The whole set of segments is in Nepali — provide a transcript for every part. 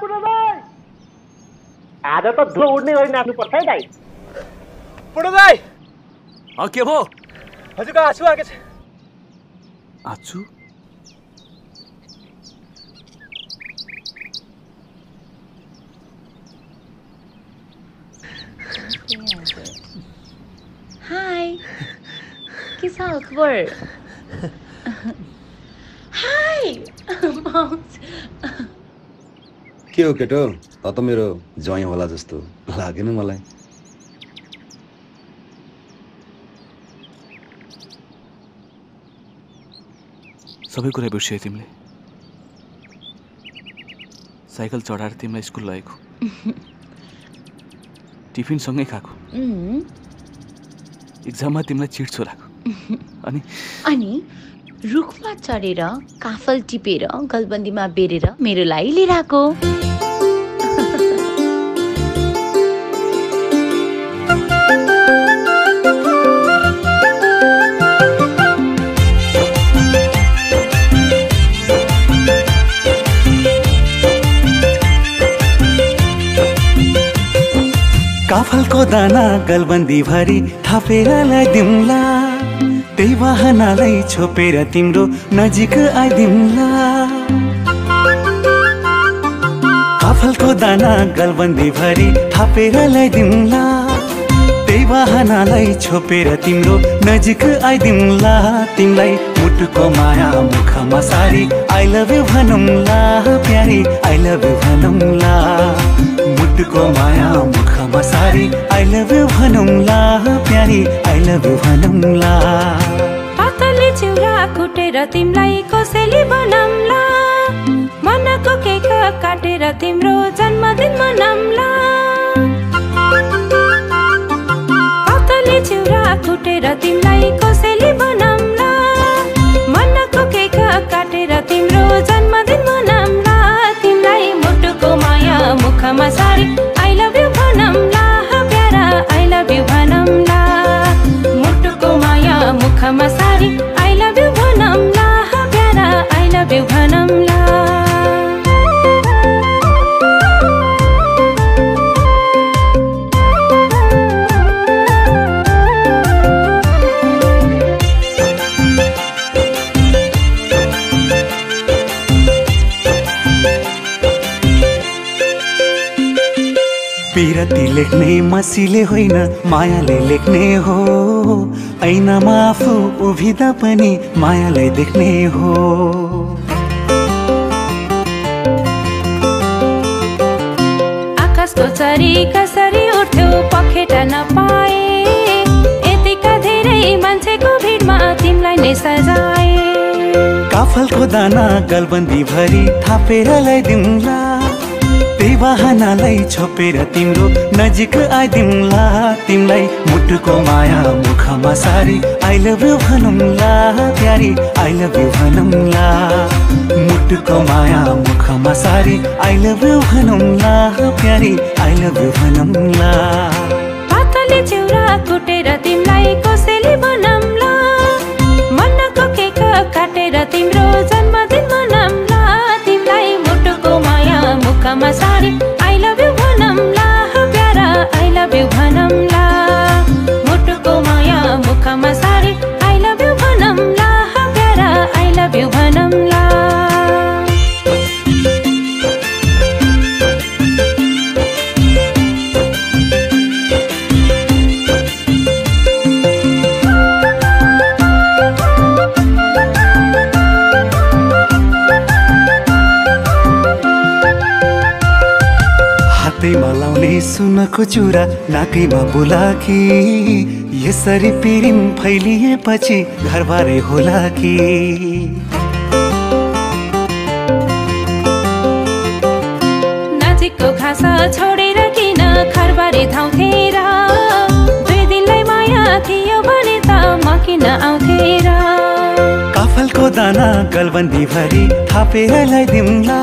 पुरा दाई आज त धुलो उड्ने गरी नाच्नुपर्छ है दाई बुढो दाई के भयो हजुरको आँसु आएको छ आँसु Hi. Kiss Akbar. Hi. Mouse. के हो केटो? त त मेरो ज्वाइँ होला जस्तो लागेन मलाई। सबै कुरा बिर्सियो तिमीले। साइकल चढाएर तिमीलाई स्कुल लगेको। टिफिन सँगै खाएको. इक्जाममा तिमीलाई चिट छोराएको अनि? अनि? रुखमा चढेर काफल टिपेर गलबन्दीमा बेरेर मेरो लागि लिएर आएको। काफलको दाना गलबन्दी भरि थापेर लगाइदिउँला त्यही वाहनालाई छोपेर तिम्रो नजिक आइदिउँला। काफलको दाना गलबन्दी भरि थापेर ल्याइदिउँला। त्यही वाहनालाई छोपेर तिम्रो नजिक आइदिउँला। तिमीलाई मुटुको माया मुखमा सारी आई लभ यु भनौँला प्यारी आई लभ यु भनौँला। मुटुको माया मुखमा सारी आई लभ यु भनौँला प्यारी आई लभ यु भनौँला पातली चिउरा कुटेर तिमीलाई कसैले बनाम्ला मनको केक काटेर तिम्रो जन्मदिन मनाम्ला पातली चिउरा कुटेर तिमीलाई कसैले बनाम्ला मनको केक काटेर तिम्रो जन्मदिन मनाम्ला तिमीलाई मुटुको माया मुखमा सारी मुखमा सारी आई लभ यु भनौँला प्यारा आई लभ यु भनौँला पिरती लेख्ने मसीले होइन मायाले लेख्ने हो। ऐनामा आफू उभिँदा पनि मायालाई देख्ने हो। आकाशको चरी कसरी उठ्यो पखेटा नपाए। यतिका धेरै मान्छेको भिडमा तिमीलाई नै सजाए। काफलको दाना गलबन्दी भरि थापेर ल्याइदिउँला त्यही वाहनालाई छोपेर तिम्रो नजिक आइदिउँला। तिमीलाई मुटुको माया मुखमा सारी। आई लभ यु भनौँला प्यारी। आई लभ यु भनौँला। मुटुको माया मुखमा सारी। आई लभ यु भनौँला प्यारी। आई लभ यु भनौँला। सुनको चुरा नाकैमा बुलाकी। यसरी पिरिम फैलिएपछि घरबारे होला कि नजिकको घाँस छोडेर किन खरबारे धाउँथे र दुई दिनलाई माया थियो भने त म किन आउँथे र काफलको दाना गलबन्दी भरि थापेर ल्याइदिउँला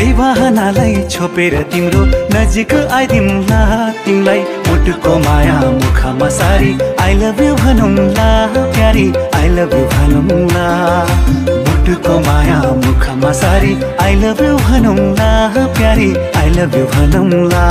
त्यही वाहनालाई छोपेर तिम्रो नजिक आइदिउँला। तिमीलाई मुटुको माया मुखमा सारी आई लभ यु भनौँला। प्यारी आई लभ यु भनौँला। मुटु मुटुको माया मुखमा सारी आई लभ यु भनौँला। प्यारी आई लभ यु भनौँला।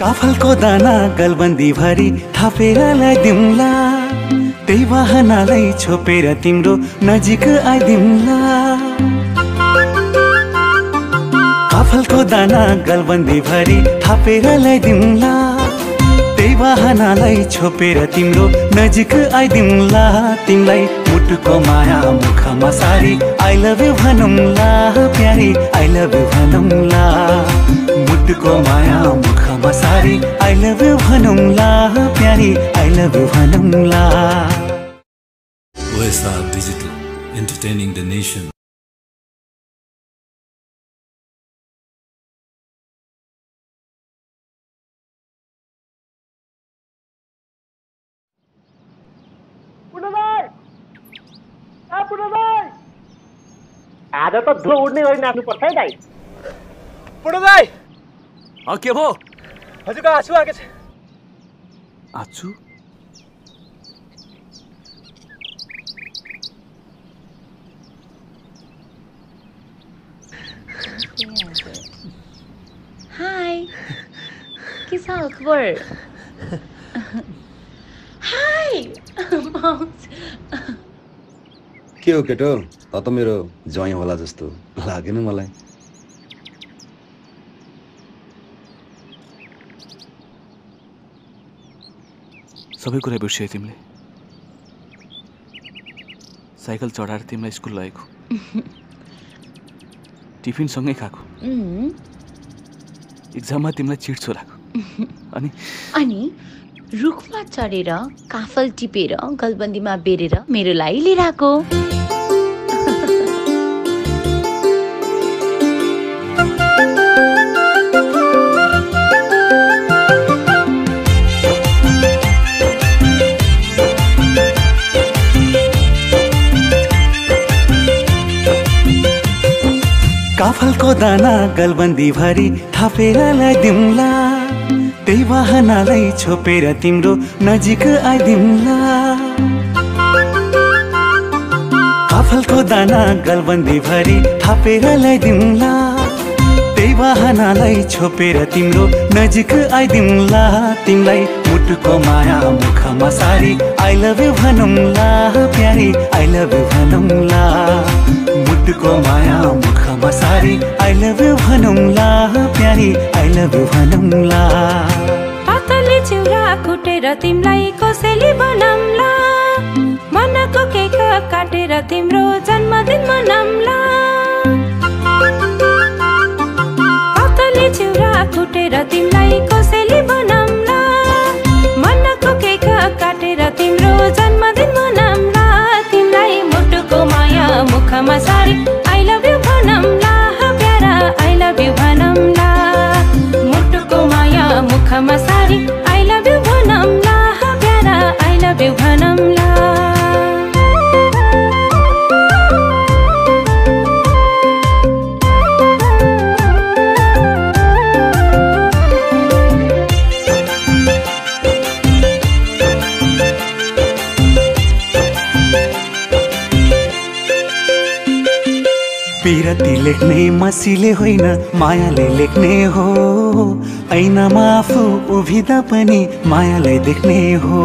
काफलको दाना गलबन्दी भरी थापेर ल्याइदिउँला त्यही वाहनालाई छोपेर तिम्रो नजिक आइदिउँला। काफलको दाना गलबन्दी भरी थापेर ल्याइदिउँला त्यही वाहनालाई छोपेर तिम्रो नजिक आइदिउँला। तिमीलाई मुटुको माया मुखमा सारी आई लभ यु भनौँला। प्यारी आई लभ यु भनौँला। मुटुको माया मुखमा सारी आई लभ यु भनौँला प्यारी आई लभ यु भनौँला OSR Digital, entertaining the nation. आज त धुलो उड्ने गरी नाच्नुपर्छ है दाई दाई अँ के भो? हजुरको आँसु आएको छ आछु हाई के छ खबर हाई के हो केटो त त मेरो ज्वाइँ होला जस्तो लागेन मलाई सबै कुरा बिर्सियो तिमीले। साइकल चढाएर तिमीलाई स्कुल लगेको। टिफिन सँगै खाएको इक्जाममा तिमीलाई चिट छोराएको। अनि? अनि रुखमा चढेर काफल टिपेर गलबन्दीमा बेरेर मेरो लागि लिएर आएको। काफलको दाना गलबन्दी भरी थापेर ल्याइदिउँला त्यही वाहनालाई छोपेर तिम्रो नजिक आइदिउँला। काफलको दाना गलबन्दी भरी थापेर ल्याइदिउँला त्यही वाहनालाई छोपेर तिम्रो नजिक आइदिउँला। तिमीलाई मुटुको माया मुखमा सारी आई लभ यु भनौँला प्यारी आई लभ यु भनौँला। मुटुको माया मुखमा सारी आई लभ यु भनौँला प्यारी आई लभ यु भनौँला पातले चिउरा कुटेर तिमीलाई कसैले बनाम्ला? मनको केक काटेर तिम्रो जन्मदिन मनाम्ला। पातले चिउरा कुटेर तिमीलाई कसैले बनाम्ला? मनको केक काटेर पिरती लेख्ने मसीले होइन मायाले लेख्ने हो। ऐनामा आफू उभिँदा पनि मायालाई देख्ने हो।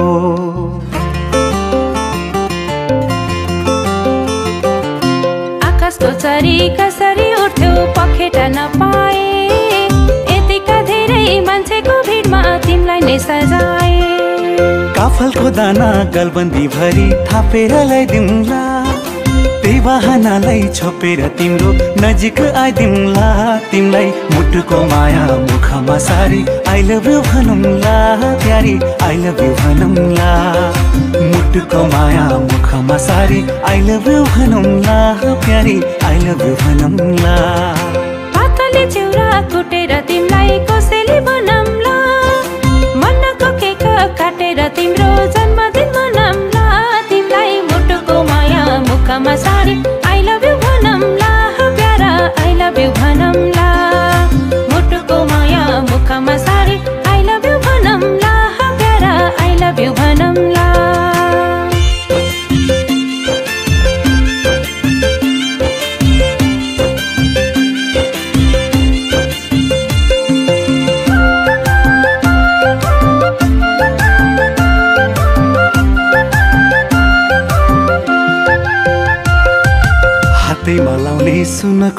आकाशको चरी कसरी उठ्यो पखेटा नपाए। यतिका धेरै मान्छेको भिडमा तिमीलाई नै सजाए। काफलको दाना गलबन्दी भरी थापेर ल्याइदिउँला त्यही बहानालाई छोपेर तिम्रो नजिक आइदिउँला। तिमीलाई मुटुको माया मुखमा सारी। आई लभ यु भनौँला प्यारी। आई लभ यु भनौँला। मुटुको माया मुखमा सारी। आई लभ यु भनौँला प्यारी। आई लभ यु भनौँला। पातले चिउरा कुटेर तिमीलाई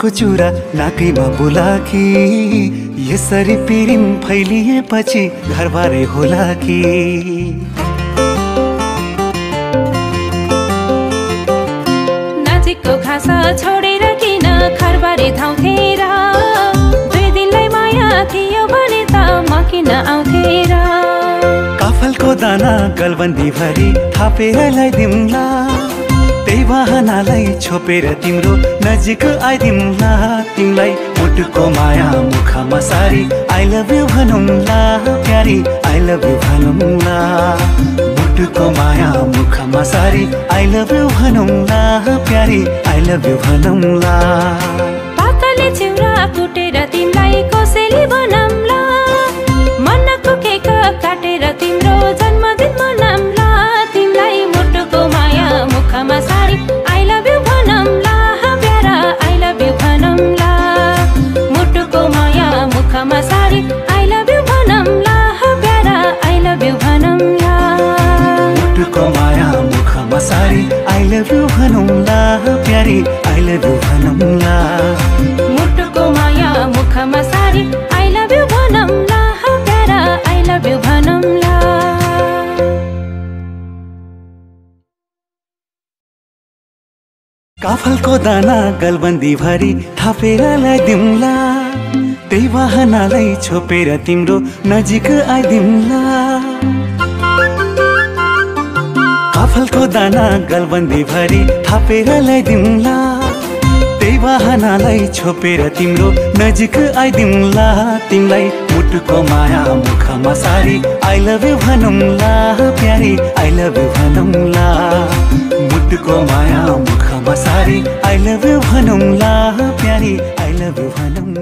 सुनको चुरा नाकैमा बुलाकी। यसरी पिरिम फैलिएपछि घरबारे होला कि नजिकको घाँस छोडेर किन खरबारी धाउँथेर दुई दिनलाई माया थियो भने त म किन आउँथेर? काफलको दाना गलबन्दी भरी थापेर ल्याइदिउँला त्यही बहानालाई छोपेर तिम्रो नजिक आइदिउँला। तिमीलाई मुटुको माया मुखमा सारी। आई लभ यु भनौँला प्यारी। आई लभ यु भनौँला। मुटुको माया मुखमा सारी। आई लभ यु भनौँला प्यारी। आई लभ यु भनौँला। पातले चिउरा कुटेर तिमीलाई कसैले बनाम्ला काफलको दाना गलबन्दी भरी थापेर ल्याइदिउँला त्यही बहानालाई छोपेर तिम्रो नजिक आइदिउँला। काफलको दाना गलबन्दी भरी थापेर ल्याइदिउँला त्यही बहानालाई छोपेर तिम्रो नजिक आइदिउँला। तिमीलाई मुटुको माया मुखमा सारी आई लभ यु भनौँला प्यारी आई लभ यु भनौँला। मुटुको माया मुखमा सारी आई लव यू भनौला प्यारी। आई लव यू भनौँला